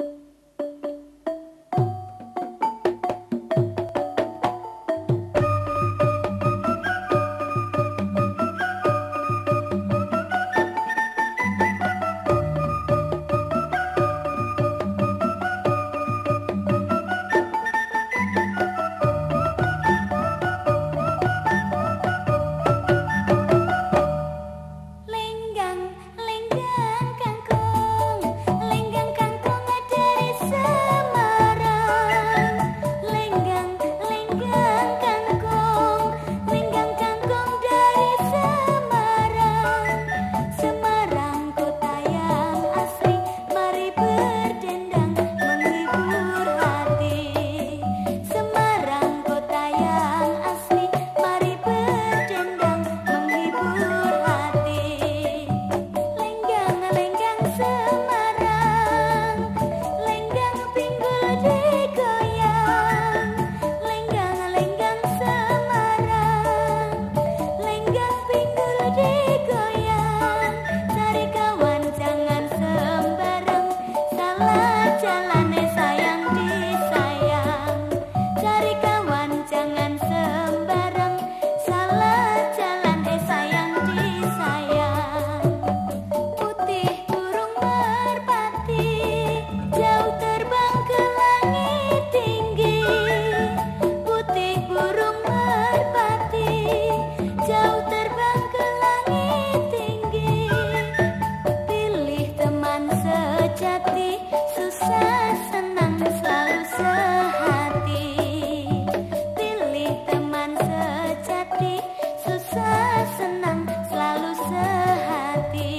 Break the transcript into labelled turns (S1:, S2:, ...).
S1: yeah. Bharti